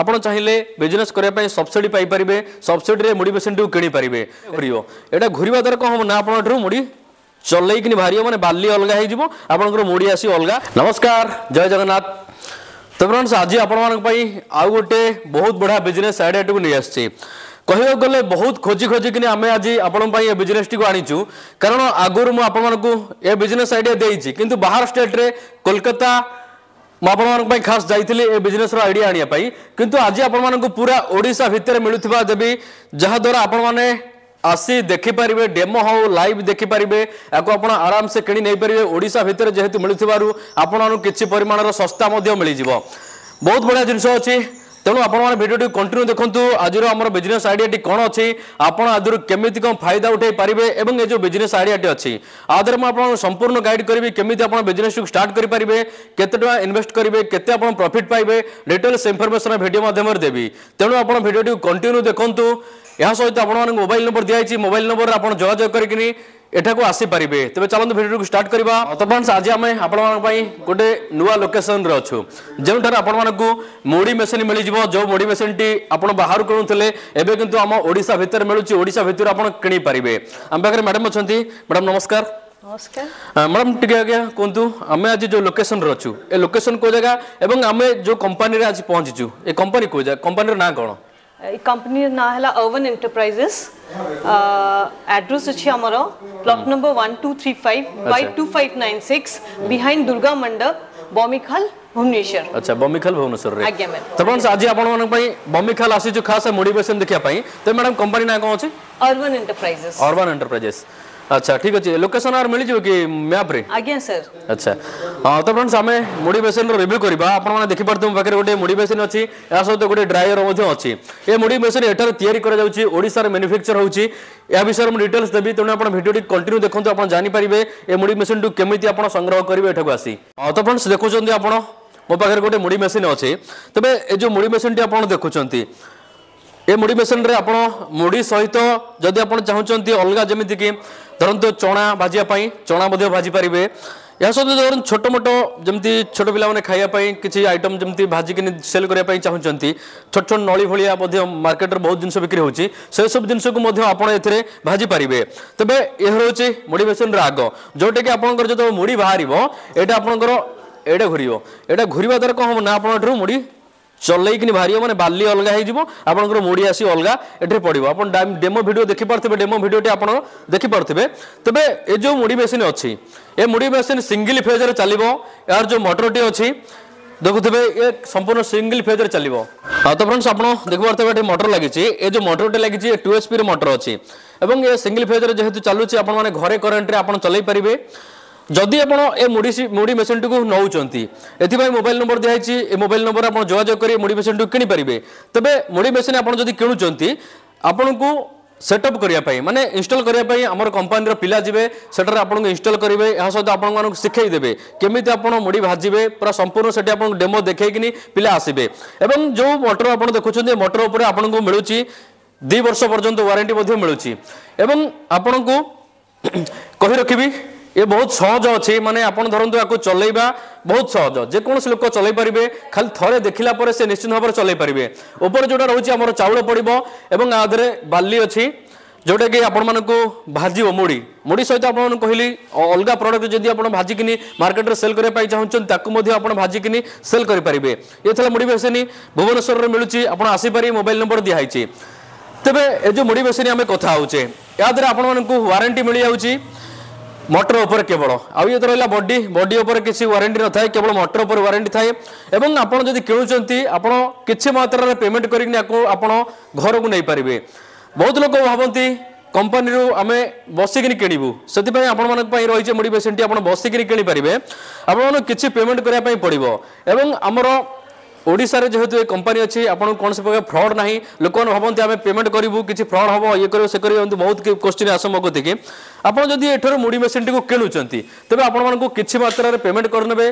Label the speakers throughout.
Speaker 1: ଆପଣ ଚାହିଁଲେ ବିଜନେସ୍ କରିବା ପାଇଁ ସବସିଡି ପାଇପାରିବେ ସବସିଡିରେ ମୁଢ଼ି ମେସିନ୍ଟିକୁ କିଣିପାରିବେ ଘୁରିବ ଏଇଟା ଘୁରିବା ଦ୍ୱାରା କ'ଣ ହେବ ନା ଆପଣ ଏଠାରୁ ମୁଢ଼ି ଚଲେଇକିନି ବାହାରିବ ମାନେ ବାଲି ଅଲଗା ହେଇଯିବ ଆପଣଙ୍କର ମୁଢ଼ି ଆସିବ ଅଲଗା ନମସ୍କାର ଜୟ ଜଗନ୍ନାଥ ତ ଫ୍ରେଣ୍ଡସ୍ ଆଜି ଆପଣମାନଙ୍କ ପାଇଁ ଆଉ ଗୋଟେ ବହୁତ ବଢ଼ିଆ ବିଜନେସ୍ ଆଇଡ଼ିଆଟିକୁ ନେଇ ଆସିଛି କହିବାକୁ ଗଲେ ବହୁତ ଖୋଜି ଖୋଜିକିନି ଆମେ ଆଜି ଆପଣଙ୍କ ପାଇଁ ଏ ବିଜନେସ୍ଟିକୁ ଆଣିଛୁ କାରଣ ଆଗରୁ ମୁଁ ଆପଣମାନଙ୍କୁ ଏ ବିଜନେସ୍ ଆଇଡ଼ିଆ ଦେଇଛି କିନ୍ତୁ ବାହାର ଷ୍ଟେଟ୍ରେ କୋଲକାତା ମୁଁ ଆପଣମାନଙ୍କ ପାଇଁ ଖାସ୍ ଯାଇଥିଲି ଏ ବିଜନେସ୍ର ଆଇଡ଼ିଆ ଆଣିବା ପାଇଁ କିନ୍ତୁ ଆଜି ଆପଣମାନଙ୍କୁ ପୁରା ଓଡ଼ିଶା ଭିତରେ ମିଳୁଥିବା ଦେବି ଯାହାଦ୍ୱାରା ଆପଣମାନେ আসি দেখিপারে ডেমো হো লাইভ দেখিপারে এখন আপনার আরামসে কিনি নেইপারে ওড়শা ভিতরে যেহেতু মিলুবার আপনার কিছু পরিমাণর সস্তা মিলিযোগ বহুত বড়িয়া জিনিস অ ତେଣୁ ଆପଣମାନେ ଭିଡ଼ିଓଟି କଣ୍ଟିନ୍ୟୁ ଦେଖନ୍ତୁ ଆଜିର ଆମର ବିଜନେସ୍ ଆଇଡ଼ିଆଟି କ'ଣ ଅଛି ଆପଣ ଆଦିରୁ କେମିତି କ'ଣ ଫାଇଦା ଉଠାଇ ପାରିବେ ଏବଂ ଏ ଯେଉଁ ବିଜନେସ୍ ଆଇଡ଼ିଆଟି ଅଛି ଆଧାରେ ମୁଁ ଆପଣଙ୍କୁ ସମ୍ପୂର୍ଣ୍ଣ ଗାଇଡ଼ କରିବି କେମିତି ଆପଣ ବିଜନେସ୍ଟିକୁ ଷ୍ଟାର୍ଟ କରିପାରିବେ କେତେ ଟଙ୍କା ଇନଭେଷ୍ଟ କରିବେ କେତେ ଆପଣ ପ୍ରଫିଟ୍ ପାଇବେ ଡିଟେଲ୍ସ ଇନଫର୍ମେସନ୍ ଭିଡ଼ିଓ ମାଧ୍ୟମରେ ଦେବି ତେଣୁ ଆପଣ ଭିଡ଼ିଓଟିକୁ କଣ୍ଟିନ୍ୟୁ ଦେଖନ୍ତୁ ଏହା ସହିତ ଆପଣମାନଙ୍କୁ ମୋବାଇଲ ନମ୍ବର ଦିଆଯାଇଛି ମୋବାଇଲ ନମ୍ବରରେ ଆପଣ ଯୋଗାଯୋଗ କରିକିନି ଏଠାକୁ ଆସିପାରିବେ ତେବେ ଚାଲନ୍ତୁ ଭିଡ଼ିଓକୁ ଷ୍ଟାର୍ଟ କରିବା ବର୍ତ୍ତମାନ ଆଜି ଆମେ ଆପଣମାନଙ୍କ ପାଇଁ ଗୋଟେ ନୂଆ ଲୋକେସନରେ ଅଛୁ ଯେଉଁଠାରେ ଆପଣମାନଙ୍କୁ ମୁଢ଼ି ମେସିନ୍ ମିଳିଯିବ ଯେଉଁ ମୁଢ଼ି ମେସିନ୍ଟି ଆପଣ ବାହାରୁ କିଣୁଥିଲେ ଏବେ କିନ୍ତୁ ଆମ ଓଡ଼ିଶା ଭିତରେ ମିଳୁଛି ଓଡ଼ିଶା ଭିତରୁ ଆପଣ କିଣିପାରିବେ ଆମ ପାଖରେ ମ୍ୟାଡ଼ାମ୍ ଅଛନ୍ତି ମ୍ୟାଡ଼ାମ୍ ନମସ୍କାର ମ୍ୟାଡ଼ାମ୍ ଟିକେ ଆଜ୍ଞା କୁହନ୍ତୁ ଆମେ ଆଜି ଯେଉଁ ଲୋକେସନରେ ଅଛୁ ଏ ଲୋକେସନ୍ କେଉଁ ଜାଗା ଏବଂ ଆମେ ଯେଉଁ କମ୍ପାନୀରେ ଆଜି ପହଞ୍ଚିଛୁ ଏ କମ୍ପାନୀ କେଉଁ ଜାଗା କମ୍ପାନୀର ନାଁ କ'ଣ
Speaker 2: कंपनी ना है अर्वन एंटरप्राइजेस एड्रेस अच्छे आमर plot number one two three five by two five nine six behind Durga Mandap
Speaker 1: Bomikhal अच्छा बमिखाल
Speaker 2: भुवनेश्वर तो
Speaker 1: फ्रेंड्स आज आपण बमिखाल आसी जो खास तो मैडम कंपनी ना कोन अछि अर्बन एंटरप्राइजेस अर्बन एंटरप्राइजेस আচ্ছা
Speaker 2: ঠিক আছে
Speaker 1: লোকেশন আর মিলিযোগ কি ম্যাপ রে আজ্ঞা স্যার আচ্ছা তো
Speaker 2: ফ্রেন্ডস আমি
Speaker 1: মুড়ি বেসিন রিভিউ করা আপনার দেখিপারে মো পাখে গোটে মুড়ি বেসিন অছি এর সহ গোটে ড্রাইয়র অছি এ মুড়ি বেসিন এটার তৈরি করা যাচ্ছে ওড়িশার ম্যানুফ্যাকচার হচ্ছে এ বিষয়ে মু ডিটেলস দেবি তেমন আপনার ভিডিওটি কন্টিনিউ দেখুন আপনার জানিপারে এ মুড়ি মেসিনটি কেমিটি আপনার সংগ্রহ করবে এটাকে আসি তো ফ্রেন্ডস দেখুছেন আপনার মো পাখে গোটে মুড়ি মেসিন অছে তবে এ যে মুড়ি মেসিনটি আপনার দেখুছেন ଏ ମୁଢ଼ି ମେସିନ୍ରେ ଆପଣ ମୁଢ଼ି ସହିତ ଯଦି ଆପଣ ଚାହୁଁଛନ୍ତି ଅଲଗା ଯେମିତିକି ଧରନ୍ତୁ ଚଣା ଭାଜିବା ପାଇଁ ଚଣା ମଧ୍ୟ ଭାଜି ପାରିବେ ଏହା ସହିତ ଧରନ୍ତୁ ଛୋଟ ମୋଟ ଯେମିତି ଛୋଟ ପିଲାମାନେ ଖାଇବା ପାଇଁ କିଛି ଆଇଟମ୍ ଯେମିତି ଭାଜିକିନି ସେଲ୍ କରିବା ପାଇଁ ଚାହୁଁଛନ୍ତି ଛୋଟ ଛୋଟ ନଳି ଭଳିଆ ମଧ୍ୟ ମାର୍କେଟରେ ବହୁତ ଜିନିଷ ବିକ୍ରି ହେଉଛି ସେସବୁ ଜିନିଷକୁ ମଧ୍ୟ ଆପଣ ଏଥିରେ ଭାଜି ପାରିବେ ତେବେ ଏହା ହେଉଛି ମୁଢ଼ି ମେସିନ୍ର ଆଗ ଯେଉଁଟାକି ଆପଣଙ୍କର ଯେତେବେଳେ ମୁଢ଼ି ବାହାରିବ ଏଇଟା ଆପଣଙ୍କର ଏଇଟା ଘୁରିବ ଏଇଟା ଘୁରିବା ଦ୍ୱାରା କ'ଣ ହେବ ନା ଆପଣ ଏଠାରୁ ମୁଢ଼ି চলাইকি বাহার মানে বালি অলগা হয়ে যাব আপনার মুড়ি আসি অলগা এটি পড়ব আপনার ডেমো ভিডিও দেখি দেখিপারে ডেমো ভিডিওটি আপনার দেখি দেখিপারে তবে এ যে মুড়ি মেসিন অছি মুড়ি মেসিন সিঙ্গল ফেজরে চালব এর যে মটরটি অছি দেখুবে এ সম্পূর্ণ সিঙ্গল ফেজরে চালব তো ফ্রেন্ডস আপনার দেখি দেখিপারে এটি মটর লাগিছে এ যে মটরটি লাগিছে টু এচপি মটর অছি এবং এ সিঙ্গল ফেজরে যেহেতু চালুছে আপনার ঘরে করেন্টরে আপনার চলাই পারিবে যদি আপনার এ মুড়ি মুড়ি মেসিনটি নৌকর এথিপাই মোবাইল নম্বর হয়েছে এই মোবাইল নম্বর আপনার যোগাযোগ করে মুড়ি মেসিনটি কিনিপারে তবে মুড়ি মেসিন আপনার যদি কিণুচার আপনার সেট সেটঅপ করা মানে ইনস্টল করা আমার কোম্পানির পিলা যাবে সেটার আপনার ইনস্টল করবে এসব আপনার শিখাই দেবে কমিটি আপনার মুড়ি ভাজবে পুরা সম্পূর্ণ সেটি আপনার ডেমো দেখাইকি পিলা আসবে এবং যে মটর আপনার দেখুছেন মটর উপরে আপনার মিলুচি দুই বর্ষ পর্যন্ত ওয়ারেটি মিলুচি এবং আপনার কহি রাখবি ଏ ବହୁତ ସହଜ ଅଛି ମାନେ ଆପଣ ଧରନ୍ତୁ ୟାକୁ ଚଲେଇବା ବହୁତ ସହଜ ଯେକୌଣସି ଲୋକ ଚଲେଇ ପାରିବେ ଖାଲି ଥରେ ଦେଖିଲା ପରେ ସେ ନିଶ୍ଚିନ୍ତ ଭାବରେ ଚଲେଇ ପାରିବେ ଉପରେ ଯେଉଁଟା ରହୁଛି ଆମର ଚାଉଳ ପଡ଼ିବ ଏବଂ ୟା ଦେହରେ ବାଲି ଅଛି ଯେଉଁଟାକି ଆପଣମାନଙ୍କୁ ଭାଜିବ ମୁଢ଼ି ମୁଢ଼ି ସହିତ ଆପଣମାନଙ୍କୁ କହିଲି ଅଲଗା ପ୍ରଡ଼କ୍ଟ ଯଦି ଆପଣ ଭାଜିକିନି ମାର୍କେଟରେ ସେଲ୍ କରିବା ପାଇଁ ଚାହୁଁଛନ୍ତି ତାକୁ ମଧ୍ୟ ଆପଣ ଭାଜିକିନି ସେଲ୍ କରିପାରିବେ ଇଏ ଥିଲା ମୁଢ଼ି ବେସିନି ଭୁବନେଶ୍ୱରରେ ମିଳୁଛି ଆପଣ ଆସିପାରିବେ ମୋବାଇଲ ନମ୍ବର ଦିଆହେଇଛି ତେବେ ଏ ଯେଉଁ ମୁଢ଼ି ବେସିନି ଆମେ କଥା ହେଉଛେ ଏହାଦ୍ୱାରା ଆପଣମାନଙ୍କୁ ୱାରେଣ୍ଟି ମିଳିଯାଉଛି ମଟର ଉପରେ କେବଳ ଆଉ ଇଏ ତ ରହିଲା ବଡି ବଡି ଉପରେ କିଛି ୱାରେଣ୍ଟି ନଥାଏ କେବଳ ମଟର ଉପରେ ୱାରେଣ୍ଟି ଥାଏ ଏବଂ ଆପଣ ଯଦି କିଣୁଛନ୍ତି ଆପଣ କିଛି ମାତ୍ରାରେ ପେମେଣ୍ଟ କରିକି ଆକୁ ଆପଣ ଘରକୁ ନେଇପାରିବେ ବହୁତ ଲୋକ ଭାବନ୍ତି କମ୍ପାନୀରୁ ଆମେ ବସିକିନି କିଣିବୁ ସେଥିପାଇଁ ଆପଣମାନଙ୍କ ପାଇଁ ରହିଛି ମୁଡ଼ି ପେସେଣ୍ଟଟି ଆପଣ ବସିକିନି କିଣିପାରିବେ ଆପଣମାନଙ୍କୁ କିଛି ପେମେଣ୍ଟ କରିବା ପାଇଁ ପଡ଼ିବ ଏବଂ ଆମର ଓଡ଼ିଶାରେ ଯେହେତୁ ଏ କମ୍ପାନୀ ଅଛି ଆପଣଙ୍କୁ କୌଣସି ପ୍ରକାର ଫ୍ରଡ୍ ନାହିଁ ଲୋକମାନେ ଭାବନ୍ତି ଆମେ ପେମେଣ୍ଟ କରିବୁ କିଛି ଫ୍ରଡ୍ ହେବ ଇଏ କରିବୁ ସେ କରିବୁ ଏମିତି ବହୁତ କ୍ୱେଶ୍ଚିନ୍ ଆସମ୍ଭବ କତିକି ଆପଣ ଯଦି ଏଠାରୁ ମୁଡ଼ି ମେସିନ୍ଟିକୁ କିଣୁଛନ୍ତି ତେବେ ଆପଣମାନଙ୍କୁ କିଛି ମାତ୍ରାରେ ପେମେଣ୍ଟ କରିନେବେ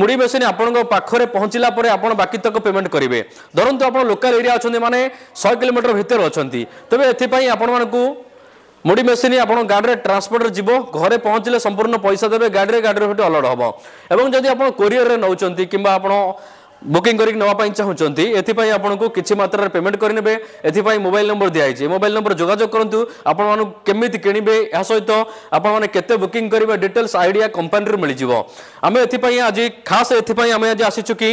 Speaker 1: ମୁଡ଼ି ମେସିନ୍ ଆପଣଙ୍କ ପାଖରେ ପହଞ୍ଚିଲା ପରେ ଆପଣ ବାକି ତକ ପେମେଣ୍ଟ କରିବେ ଧରନ୍ତୁ ଆପଣ ଲୋକାଲ ଏରିଆ ଅଛନ୍ତି ମାନେ ଶହେ କିଲୋମିଟର ଭିତରେ ଅଛନ୍ତି ତେବେ ଏଥିପାଇଁ ଆପଣମାନଙ୍କୁ ମୁଡ଼ି ମେସିନ୍ ଆପଣ ଗାଡ଼ିରେ ଟ୍ରାନ୍ସପୋର୍ଟରେ ଯିବ ଘରେ ପହଞ୍ଚିଲେ ସମ୍ପୂର୍ଣ୍ଣ ପଇସା ଦେବେ ଗାଡ଼ିରେ ଗାଡ଼ିରେ ସେଠି ଅଲର୍ଟ ହେବ ଏବଂ ଯଦି ଆପଣ କୋରିଅର୍ରେ ନେଉଛନ୍ତି କିମ୍ବା ଆପଣ বুকিং করি নেওয়া চাহুন এপাই আপনার কিছু মাত্রার পেমেন্ট করে নেবে এপাই মোবাইল নম্বর দিয়েছে মোবাইল নম্বর যোগাযোগ করতু আপনার কেমি কিণবে এর সহ আপনার কেতে বুকিং করবে ডিটেলস আইডিয়া কোম্পানি মিলিযোগ আমি এপাই আজ খাস এপাই আমি আজ আসিছু কি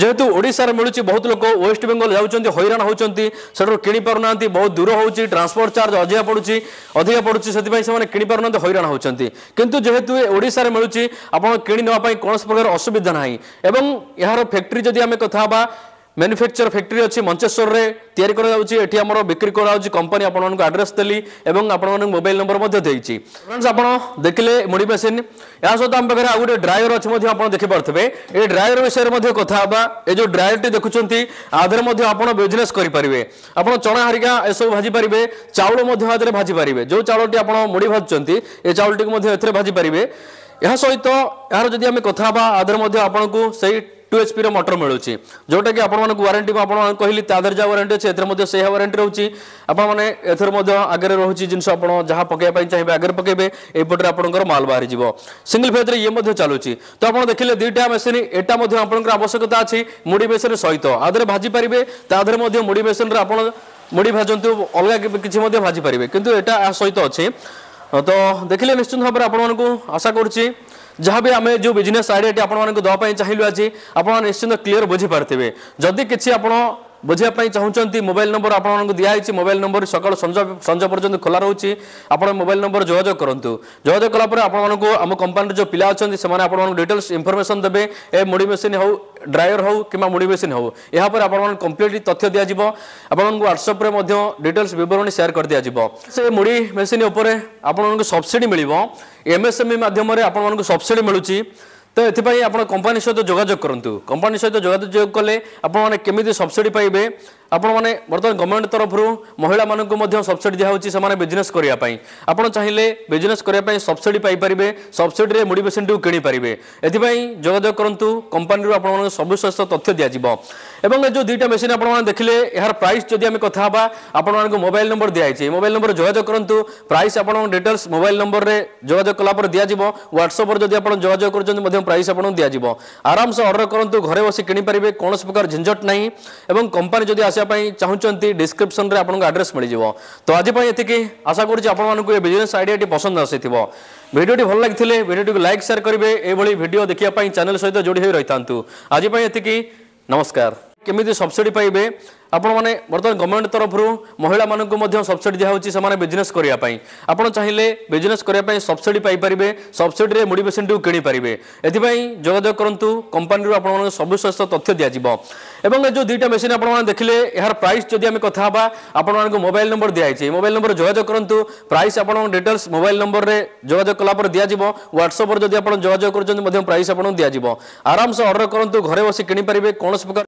Speaker 1: ଯେହେତୁ ଓଡ଼ିଶାରେ ମିଳୁଛି ବହୁତ ଲୋକ ୱେଷ୍ଟବେଙ୍ଗଲ ଯାଉଛନ୍ତି ହଇରାଣ ହେଉଛନ୍ତି ସେଠାରୁ କିଣିପାରୁନାହାନ୍ତି ବହୁତ ଦୂର ହେଉଛି ଟ୍ରାନ୍ସପୋର୍ଟ ଚାର୍ଜ ଅଧିକା ପଡ଼ୁଛି ଅଧିକା ପଡ଼ୁଛି ସେଥିପାଇଁ ସେମାନେ କିଣିପାରୁନାହାନ୍ତି ହଇରାଣ ହେଉଛନ୍ତି କିନ୍ତୁ ଯେହେତୁ ଓଡ଼ିଶାରେ ମିଳୁଛି ଆପଣ କିଣି ନେବା ପାଇଁ କୌଣସି ପ୍ରକାର ଅସୁବିଧା ନାହିଁ ଏବଂ ଏହାର ଫ୍ୟାକ୍ଟ୍ରି ଯଦି ଆମେ କଥା ହେବା ম্যানুফ্যাকচার ফ্যাক্টরি অছি মঞ্চেশ্বরের তৈরি করা যাচ্ছে এটি আমার বিক্রি করা হচ্ছে কোম্পানি আপনার আড্রেস দেলি এবং আপনার মোবাইল নম্বর দিয়েছি ফ্রেন্ডস আপনার দেখলে মুড়ি মেসিন ଏହା ସହିତ ଆମ ପାଖରେ ଆଉ ଗୋଟେ ଡ୍ରାୟର ଅଛି ମଧ୍ୟ ଆପଣ ଦେଖିପାରୁଥିବେ ଏ ଡ୍ରାୟର ବିଷୟରେ ମଧ୍ୟ କଥା ହେବା ଏ ଯେଉଁ ଡ୍ରାୟରଟି ଦେଖୁଛନ୍ତି ଆଧିରେ ମଧ୍ୟ ଆପଣ ବିଜନେସ୍ କରିପାରିବେ ଆପଣ ଚଣା ହାରିକା ଏସବୁ ଭାଜି ପାରିବେ ଚାଉଳ ମଧ୍ୟ ଆଧିରେ ଭାଜି ପାରିବେ ଯେଉଁ ଚାଉଳଟି ଆପଣ ମୁଢ଼ି ଭାଜୁଛନ୍ତି ଏ ଚାଉଳଟିକୁ ମଧ୍ୟ ଏଥିରେ ଭାଜି ପାରିବେ ଏହା ସହିତ ଏହାର ଯଦି ଆମେ କଥା ହେବା ଆଧିରେ ମଧ୍ୟ ଆପଣଙ୍କୁ ସେଇ ଟୁ ଏଚ୍ପିର ମଟର ମିଳୁଛି ଯେଉଁଟାକି ଆପଣମାନଙ୍କୁ ୱାରେଣ୍ଟି ମୁଁ ଆପଣମାନଙ୍କୁ କହିଲି ତା ଦେହରେ ଯାହା ୱାରେଣ୍ଟି ଅଛି ଏଥିରେ ମଧ୍ୟ ସେୟା ୱାରେଣ୍ଟି ରହୁଛି ଆପଣମାନେ ଏଥିରେ ମଧ୍ୟ ଆଗରେ ରହୁଛି ଜିନିଷ ଆପଣ ଯାହା ପକାଇବା ପାଇଁ ଚାହିଁବେ ଆଗରେ ପକାଇବେ ଏପଟରେ ଆପଣଙ୍କର ମାଲ ବାହାରିଯିବ ସିଙ୍ଗଲ ଫେଜ୍ରେ ଇଏ ମଧ୍ୟ ଚାଲୁଛି ତ ଆପଣ ଦେଖିଲେ ଦୁଇଟା ମେସିନ୍ ଏଟା ମଧ୍ୟ ଆପଣଙ୍କର ଆବଶ୍ୟକତା ଅଛି ମୁଢ଼ି ମେସିନ୍ ସହିତ ଆଦେହରେ ଭାଜି ପାରିବେ ତା ଦେହରେ ମଧ୍ୟ ମୁଢ଼ି ମେସିନ୍ରେ ଆପଣ ମୁଢ଼ି ଭାଜନ୍ତୁ ଅଲଗା କିଛି ମଧ୍ୟ ଭାଜି ପାରିବେ କିନ୍ତୁ ଏଟା ସହିତ ଅଛି ତ ଦେଖିଲେ ନିଶ୍ଚିନ୍ତ ଭାବରେ ଆପଣମାନଙ୍କୁ ଆଶା କରୁଛି जहाँ भी आम जो बिजनेस आइडिया आपण दवाई चाहिए आज आप निश्चिंत क्लीयर बुझीपारे जदि किसी आप ବୁଝିବା ପାଇଁ ଚାହୁଁଛନ୍ତି ମୋବାଇଲ ନମ୍ବର ଆପଣମାନଙ୍କୁ ଦିଆହେଇଛି ମୋବାଇଲ ନମ୍ବର ସକାଳ ସଞ୍ଜ ସଞ୍ଜ ପର୍ଯ୍ୟନ୍ତ ଖୋଲା ରହୁଛି ଆପଣ ମୋବାଇଲ ନମ୍ବର ଯୋଗାଯୋଗ କରନ୍ତୁ ଯୋଗାଯୋଗ କଲା ପରେ ଆପଣମାନଙ୍କୁ ଆମ କମ୍ପାନୀର ଯେଉଁ ପିଲା ଅଛନ୍ତି ସେମାନେ ଆପଣମାନଙ୍କୁ ଡିଟେଲ୍ସ ଇନଫର୍ମେସନ୍ ଦେବେ ଏ ମୁଢ଼ି ମେସିନ୍ ହେଉ ଡ୍ରାୟର ହେଉ କିମ୍ବା ମୁଢ଼ି ମେସିନ୍ ହେଉ ଏହାପରେ ଆପଣମାନଙ୍କୁ କମ୍ପ୍ଲିଟଲି ତଥ୍ୟ ଦିଆଯିବ ଆପଣଙ୍କୁ ହ୍ୱାଟ୍ସଆପ୍ରେ ମଧ୍ୟ ଡିଟେଲ୍ସ ବିବରଣୀ ସେୟାର କରିଦିଆଯିବ ସେ ମୁଢ଼ି ମେସିନ୍ ଉପରେ ଆପଣମାନଙ୍କୁ ସବସିଡ଼ି ମିଳିବ ଏମ୍ଏସ୍ଏମ୍ଇ ମାଧ୍ୟମରେ ଆପଣମାନଙ୍କୁ ସବସିଡ଼ି ମିଳୁଛି ତ ଏଥିପାଇଁ ଆପଣ କମ୍ପାନୀ ସହିତ ଯୋଗାଯୋଗ କରନ୍ତୁ କମ୍ପାନୀ ସହିତ ଯୋଗାଯୋଗ କଲେ ଆପଣମାନେ କେମିତି ସବସିଡ଼ି ପାଇବେ ଆପଣମାନେ ବର୍ତ୍ତମାନ ଗଭର୍ଣ୍ଣମେଣ୍ଟ ତରଫରୁ ମହିଳାମାନଙ୍କୁ ମଧ୍ୟ ସବସିଡି ଦିଆହେଉଛି ସେମାନେ ବିଜନେସ୍ କରିବା ପାଇଁ ଆପଣ ଚାହିଁଲେ ବିଜନେସ୍ କରିବା ପାଇଁ ସବସିଡି ପାଇପାରିବେ ସବସିଡିରେ ମୁଡ଼ି ମେସିନ୍ଟିକୁ କିଣିପାରିବେ ଏଥିପାଇଁ ଯୋଗାଯୋଗ କରନ୍ତୁ କମ୍ପାନୀରୁ ଆପଣମାନଙ୍କୁ ସବିଶେଷ ତଥ୍ୟ ଦିଆଯିବ ଏବଂ ଏ ଯେଉଁ ଦୁଇଟା ମେସିନ୍ ଆପଣମାନେ ଦେଖିଲେ ଏହାର ପ୍ରାଇସ୍ ଯଦି ଆମେ କଥା ହେବା ଆପଣମାନଙ୍କୁ ମୋବାଇଲ ନମ୍ବର ଦିଆଯାଇଛି ମୋବାଇଲ ନମ୍ବର ଯୋଗାଯୋଗ କରନ୍ତୁ ପ୍ରାଇସ୍ ଆପଣଙ୍କ ଡିଟେଲ୍ସ ମୋବାଇଲ ନମ୍ବରରେ ଯୋଗାଯୋଗ କଲା ପରେ ଦିଆଯିବ ହ୍ୱାଟ୍ସଅପ୍ରେ ଯଦି ଆପଣ ଯୋଗାଯୋଗ କରୁଛନ୍ତି ମଧ୍ୟ ପ୍ରାଇସ୍ ଆପଣଙ୍କୁ ଦିଆଯିବ ଆରାମସେ ଅର୍ଡ଼ର କରନ୍ତୁ ଘରେ ବସି କିଣିପାରିବେ କୌଣସି ପ୍ରକାର ଝିଞ୍ଜଟ ନାହିଁ ଏବଂ କମ୍ପାନୀ ଯଦି ଆସେ आसापी चाहती डिस्क्रिपन में आपको आड्रेस मिल जाव तो आज इतनी आशा करजनेस आइडिया पसंद आसी भिडियोटी भल लगी भिडियो लाइक सेयार करेंगे ये भिडियो देखापी चेल सहित जोड़ी रही था आज इतनी नमस्कार କେମିତି ସବସିଡ଼ି ପାଇବେ ଆପଣମାନେ ବର୍ତ୍ତମାନ ଗଭର୍ଣ୍ଣମେଣ୍ଟ ତରଫରୁ ମହିଳାମାନଙ୍କୁ ମଧ୍ୟ ସବସିଡ଼ି ଦିଆହେଉଛି ସେମାନେ ବିଜନେସ୍ କରିବା ପାଇଁ ଆପଣ ଚାହିଁଲେ ବିଜନେସ୍ କରିବା ପାଇଁ ସବସିଡ଼ି ପାଇପାରିବେ ସବସିଡ଼ିରେ ମୁଡ଼ି ମେସିନ୍ଟିକୁ କିଣିପାରିବେ ଏଥିପାଇଁ ଯୋଗାଯୋଗ କରନ୍ତୁ କମ୍ପାନୀରୁ ଆପଣମାନଙ୍କୁ ସବିଶେଷ ତଥ୍ୟ ଦିଆଯିବ ଏବଂ ଏ ଯେଉଁ ଦୁଇଟା ମେସିନ୍ ଆପଣମାନେ ଦେଖିଲେ ଏହାର ପ୍ରାଇସ୍ ଯଦି ଆମେ କଥା ହେବା ଆପଣମାନଙ୍କୁ ମୋବାଇଲ ନମ୍ବର ଦିଆଯାଇଛି ମୋବାଇଲ ନମ୍ବର ଯୋଗାଯୋଗ କରନ୍ତୁ ପ୍ରାଇସ୍ ଆପଣଙ୍କ ଡିଟେଲ୍ସ ମୋବାଇଲ ନମ୍ବରରେ ଯୋଗାଯୋଗ କଲା ପରେ ଦିଆଯିବ ହ୍ୱାଟ୍ସଅପ୍ରେ ଯଦି ଆପଣ ଯୋଗାଯୋଗ କରୁଛନ୍ତି ମଧ୍ୟ ପ୍ରାଇସ୍ ଆପଣଙ୍କୁ ଦିଆଯିବ ଆରାମସେ ଅର୍ଡ଼ର କରନ୍ତୁ ଘରେ ବସି କିଣିପାରିବେ କୌଣସି ପ୍ରକାର